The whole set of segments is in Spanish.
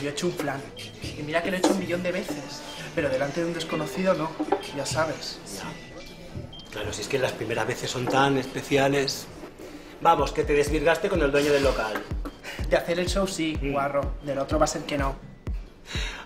yo he hecho un plan. Y mira que lo he hecho un millón de veces. Pero delante de un desconocido no, ya sabes. Claro, si es que las primeras veces son tan especiales. Vamos, que te desvirgaste con el dueño del local. De hacer el show sí, guarro. Del otro va a ser que no.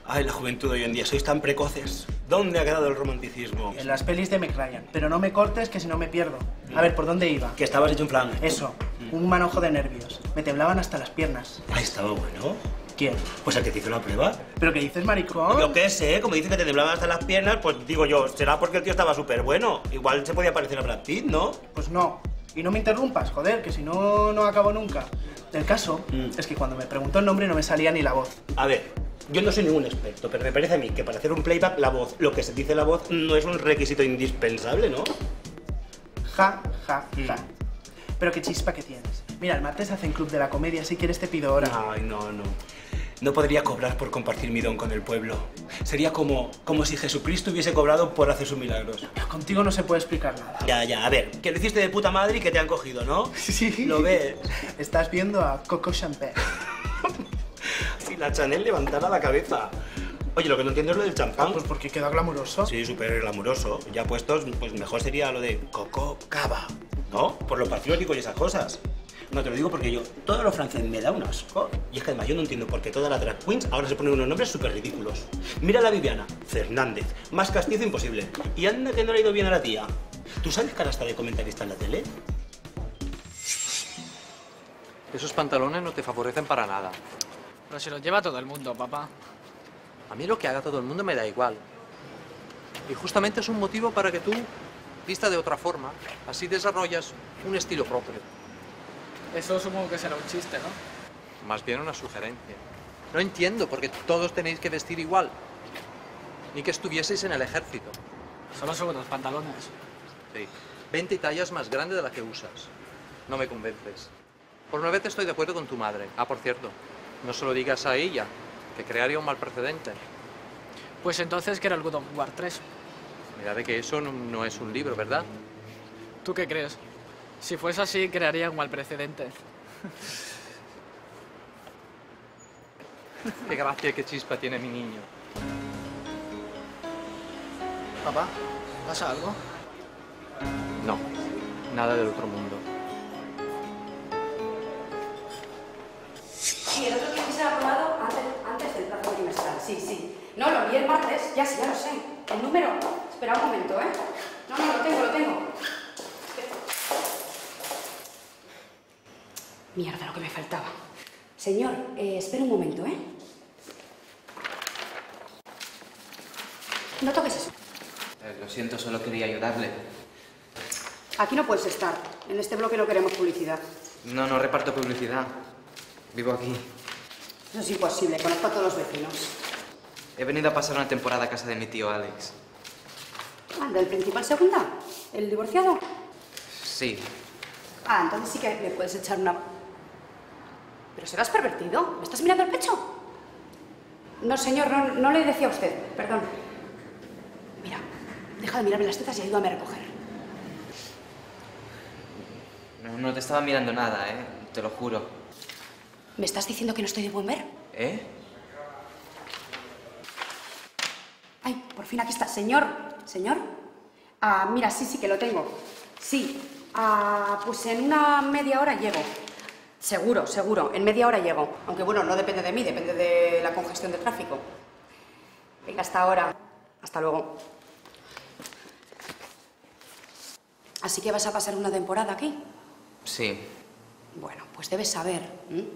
Ay, la juventud de hoy en día, sois tan precoces. ¿Dónde ha quedado el romanticismo? En las pelis de Meg Ryan. Pero no me cortes que si no me pierdo. A ver, ¿por dónde iba? Que estabas hecho un plan. Eso, un manojo de nervios. Me temblaban hasta las piernas. Ay, estaba bueno. ¿Quién? Pues el que te hizo la prueba. ¿Pero qué dices, maricón? Yo qué sé, como dices que te temblaban hasta las piernas, pues digo yo, será porque el tío estaba súper bueno. Igual se podía parecer a Brad Pitt, ¿no? Pues no. Y no me interrumpas, joder, que si no, no acabo nunca. El caso Mm. es que cuando me preguntó el nombre no me salía ni la voz. A ver, yo no soy ningún experto, pero me parece a mí que para hacer un playback la voz, lo que se dice la voz, no es un requisito indispensable, ¿no? Ja, ja, Mm. ja. Pero qué chispa que tienes. Mira, el martes hacen Club de la Comedia, si quieres te pido hora. Ay, no, no. No podría cobrar por compartir mi don con el pueblo. Sería como, como si Jesucristo hubiese cobrado por hacer sus milagros. Contigo no se puede explicar nada. Ya, ya, a ver, que lo hiciste de puta madre y que te han cogido, ¿no? Sí. ¿Lo ves? Estás viendo a Coco Champagne. Si la Chanel levantara la cabeza. Oye, lo que no entiendo es lo del champán. Pues porque queda glamuroso. Sí, súper glamuroso. Ya puestos, pues mejor sería lo de Coco Cava, ¿no? Por lo patriótico y esas cosas. No, te lo digo porque yo, todo lo francés me da un asco. Y es que además yo no entiendo por qué todas las drag queens ahora se ponen unos nombres súper ridículos. Mira a la Viviana, Fernández, más castizo imposible. Y anda que no le ha ido bien a la tía. ¿Tú sabes que ahora está de comentarista en la tele? Esos pantalones no te favorecen para nada. Pero se los lleva todo el mundo, papá. A mí lo que haga todo el mundo me da igual. Y justamente es un motivo para que tú vista de otra forma. Así desarrollas un estilo propio. Eso supongo que será un chiste, ¿no? Más bien una sugerencia. No entiendo por qué todos tenéis que vestir igual. Ni que estuvieseis en el ejército. Solo son unos pantalones. Sí. 20 tallas más grande de la que usas. No me convences. Por una vez estoy de acuerdo con tu madre. Ah, por cierto, no se lo digas a ella, que crearía un mal precedente. Pues entonces que era el God of War 3. Mira de que eso no, no es un libro, ¿verdad? ¿Tú qué crees? Si fuese así, crearía un mal precedente. Qué gracia, qué chispa tiene mi niño. Papá, ¿pasa algo? No, nada del otro mundo. Sí, el otro que ser aprobado antes, antes del plazo trimestral, sí, sí. No, lo vi el martes, ya sí, ya lo sé. El número, espera un momento, ¿eh? No, no, lo tengo, lo tengo. Mierda, lo que me faltaba. Señor, eh, espera un momento, ¿eh? No toques eso. Eh, Lo siento, solo quería ayudarle. Aquí no puedes estar. En este bloque no queremos publicidad. No, no reparto publicidad. Vivo aquí. Eso es imposible, conozco a todos los vecinos. He venido a pasar una temporada a casa de mi tío Alex. Ah, ¿del principal segunda? ¿El divorciado? Sí, Ah, entonces sí que le puedes echar una... ¿Pero serás pervertido? ¿Me estás mirando el pecho? No, señor, no, no le decía a usted, perdón. Mira, deja de mirarme las tetas y ayúdame a recoger. no, no te estaba mirando nada, ¿eh? Te lo juro. ¿Me estás diciendo que no estoy de buen ver? ¿Eh? Ay, por fin aquí está. Señor, señor. Ah, mira, sí, sí que lo tengo. Sí. Ah, pues en una media hora llego. Seguro, seguro. En media hora llego. Aunque bueno, no depende de mí, depende de la congestión de tráfico. Venga, hasta ahora. Hasta luego. Así que vas a pasar una temporada aquí. Sí. Bueno, pues debes saber,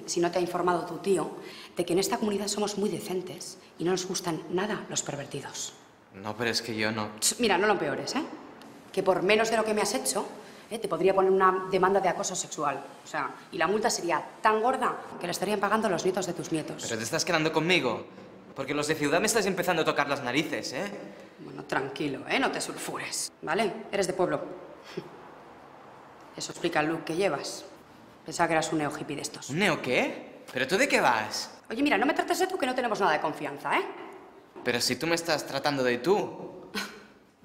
si no te ha informado tu tío, de que en esta comunidad somos muy decentes y no nos gustan nada los pervertidos. No, pero es que yo no... Mira, no lo empeores, ¿eh? Que por menos de lo que me has hecho, ¿eh? te podría poner una demanda de acoso sexual. O sea, y la multa sería tan gorda que la estarían pagando los nietos de tus nietos. Pero te estás quedando conmigo. Porque los de ciudad me estás empezando a tocar las narices, ¿eh? Bueno, tranquilo, ¿eh? No te sulfures, ¿vale? Eres de pueblo. Eso explica el look que llevas. Pensaba que eras un neo hippie de estos. ¿Un neo qué? ¿Pero tú de qué vas? Oye, mira, no me trates de tú que no tenemos nada de confianza, ¿eh? Pero si tú me estás tratando de tú.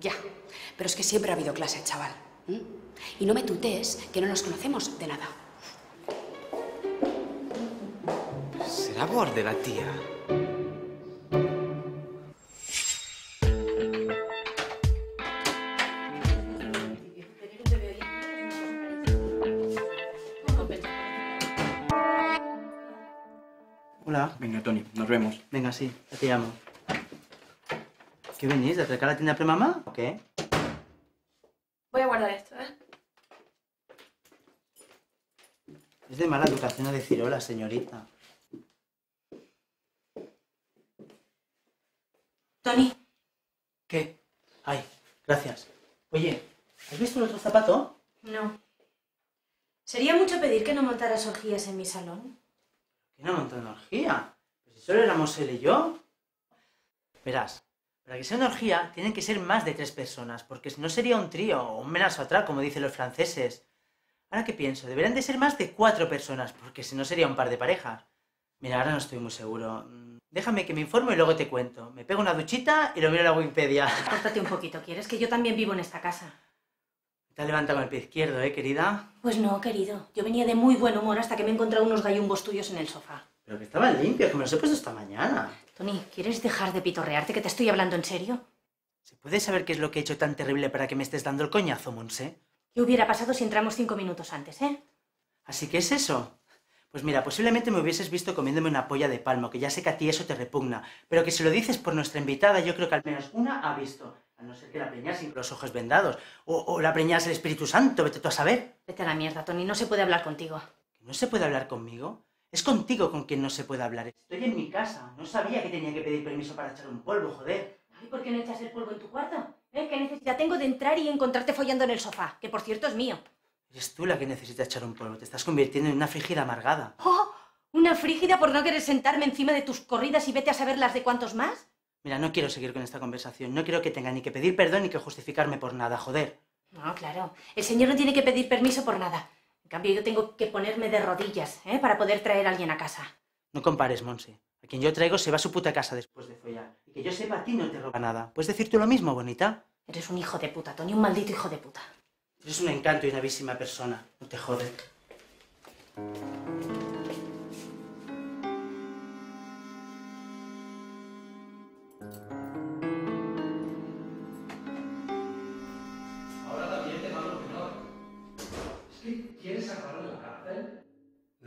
Ya, pero es que siempre ha habido clase, chaval. Y no me tutees, que no nos conocemos de nada. ¿Será borde la tía? Hola. Venga, Tony, nos vemos. Venga, sí, ya te llamo. ¿Qué venís? ¿De atracar la tienda pre-mamá o qué? Voy a guardar esto, ¿eh? Es de mala educación no decir hola, señorita. Tony, ¿Qué? Ay, gracias. Oye, ¿has visto el otro zapato? no. ¿Sería mucho pedir que no montaras orgías en mi salón? ¿Qué una montón de orgía? Pues si solo éramos él y yo. Verás, para que sea una orgía tienen que ser más de tres personas, porque si no sería un trío o un menazo atrás, como dicen los franceses. Ahora que pienso, deberían de ser más de cuatro personas, porque si no sería un par de parejas. Mira, ahora no estoy muy seguro. Mm, Déjame que me informo y luego te cuento. Me pego una duchita y lo miro en la Wikipedia. Córtate un poquito, ¿quieres? Que yo también vivo en esta casa. Te has levantado con el pie izquierdo, ¿eh, querida? Pues no, querido. Yo venía de muy buen humor hasta que me he encontrado unos gallumbos tuyos en el sofá. Pero que estaban limpios, que me los he puesto esta mañana. Tony, ¿quieres dejar de pitorrearte que te estoy hablando en serio? ¿Se puede saber qué es lo que he hecho tan terrible para que me estés dando el coñazo, Monse? ¿Qué hubiera pasado si entramos cinco minutos antes, eh? ¿Así que es eso? Pues mira, posiblemente me hubieses visto comiéndome una polla de palmo, que ya sé que a ti eso te repugna, pero que si lo dices por nuestra invitada, yo creo que al menos una ha visto. A no ser que la preñas sin los ojos vendados. O, o la preñas el Espíritu Santo, vete tú a saber. Vete a la mierda, Tony. No se puede hablar contigo. ¿Que ¿No se puede hablar conmigo? Es contigo con quien no se puede hablar. Estoy en mi casa. No sabía que tenía que pedir permiso para echar un polvo, joder. Ay, ¿por qué no echas el polvo en tu cuarto? ¿Eh? ¿Qué necesidad tengo de entrar y encontrarte follando en el sofá? Que por cierto es mío. Eres tú la que necesita echar un polvo. Te estás convirtiendo en una frígida amargada. ¡Oh! ¿Una frígida por no querer sentarme encima de tus corridas y vete a saber las de cuántos más? Mira, no quiero seguir con esta conversación. No quiero que tenga ni que pedir perdón ni que justificarme por nada, joder. No, claro. El señor no tiene que pedir permiso por nada. En cambio, yo tengo que ponerme de rodillas, ¿eh? Para poder traer a alguien a casa. No compares, Monse. A quien yo traigo se va a su puta casa después de follar. Y que yo sepa, a ti no te roba nada. ¿Puedes decir tú lo mismo, bonita? Eres un hijo de puta, Tony, un maldito hijo de puta. Eres un encanto y una bellísima persona. No te jode.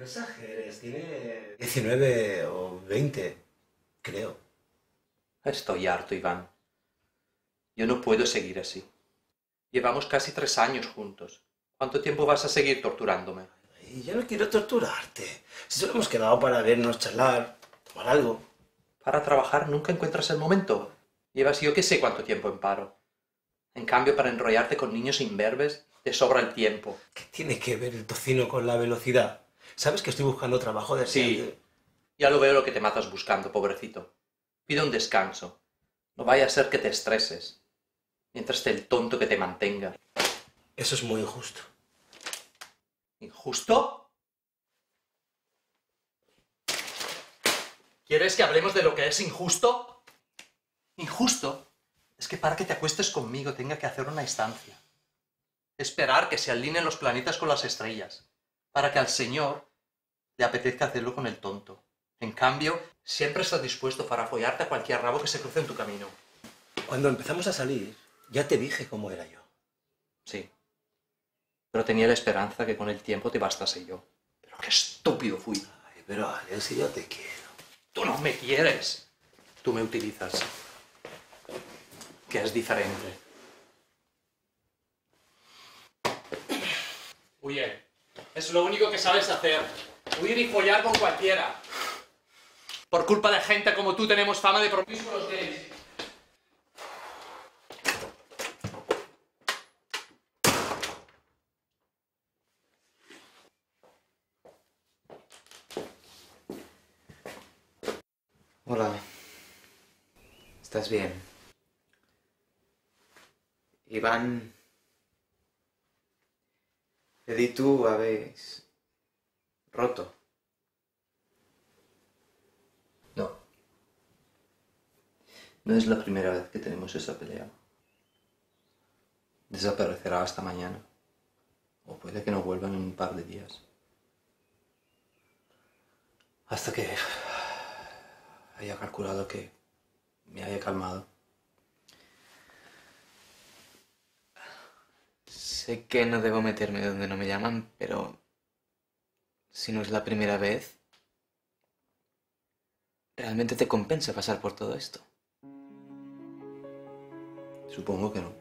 No exageres, tiene 19 o 20, creo. Estoy harto, Iván. Yo no puedo seguir así. Llevamos casi tres años juntos. ¿Cuánto tiempo vas a seguir torturándome? Y yo no quiero torturarte. Si solo hemos quedado para vernos, charlar, tomar algo. Para trabajar nunca encuentras el momento. Llevas yo que sé cuánto tiempo en paro. En cambio, para enrollarte con niños imberbes, te sobra el tiempo. ¿Qué tiene que ver el tocino con la velocidad? ¿Sabes que estoy buscando trabajo de Sí. Ya lo veo lo que te matas buscando, pobrecito. Pide un descanso. No vaya a ser que te estreses. Mientras esté el tonto que te mantenga. Eso es muy injusto. ¿Injusto? ¿Quieres que hablemos de lo que es injusto? Injusto es que para que te acuestes conmigo tenga que hacer una instancia. Esperar que se alineen los planetas con las estrellas. Para que al Señor le apetezca hacerlo con el tonto. En cambio, siempre estás dispuesto para follarte a cualquier rabo que se cruce en tu camino. Cuando empezamos a salir, ya te dije cómo era yo. Sí. Pero tenía la esperanza que con el tiempo te bastase yo. Pero qué estúpido fui. Ay, pero Alex, si yo te quiero. Tú no me quieres. Tú me utilizas. Que es diferente. Huye. Es lo único que sabes hacer. Huir y follar con cualquiera. Por culpa de gente como tú tenemos fama de promiscuos gays. Hola. ¿Estás bien? Iván. Tú habéis roto. No. No es la primera vez que tenemos esa pelea. Desaparecerá hasta mañana. O puede que no vuelvan en un par de días. Hasta que haya calculado que me haya calmado. Sé que no debo meterme donde no me llaman, pero si no es la primera vez, ¿Realmente te compensa pasar por todo esto? Supongo que no.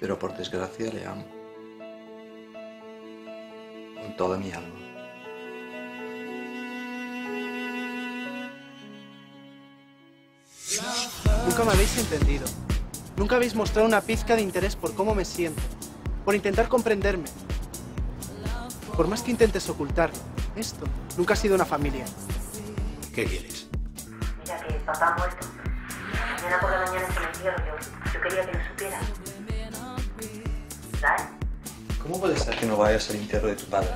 Pero por desgracia le amo. Con toda mi alma. Nunca me habéis entendido. Nunca habéis mostrado una pizca de interés por cómo me siento, por intentar comprenderme. Por más que intentes ocultarlo, esto nunca ha sido una familia. ¿Qué quieres? Mira que papá ha muerto. Mañana por la mañana se me entierro yo. Yo quería que lo supieras. ¿Sabes? ¿Cómo puede ser que no vayas al entierro de tu padre?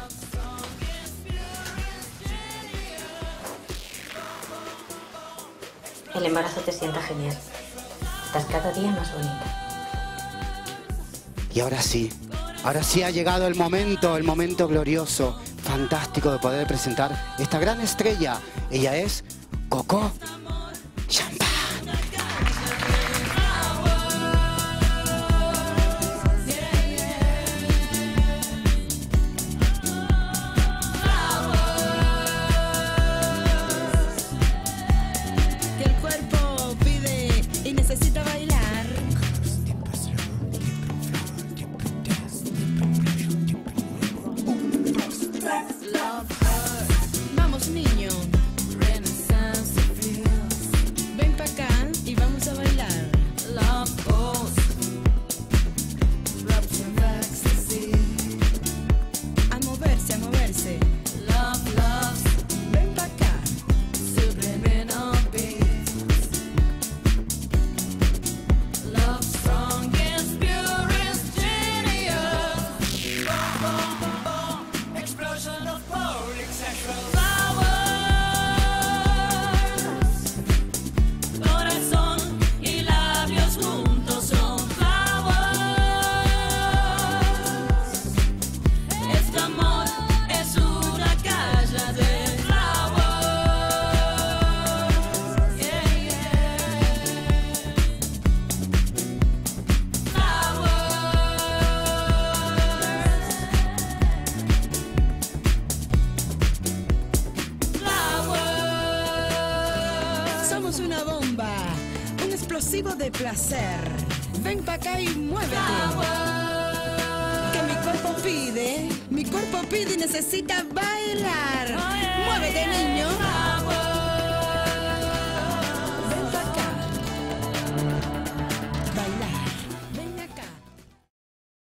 El embarazo te sienta genial. Estás cada día más bonita. Y ahora sí, ahora sí ha llegado el momento, el momento glorioso, fantástico de poder presentar esta gran estrella. Ella es Coco una bomba, un explosivo de placer. Ven pa' acá y muévete. Que mi cuerpo pide, mi cuerpo pide y necesita bailar. Muévete, niño.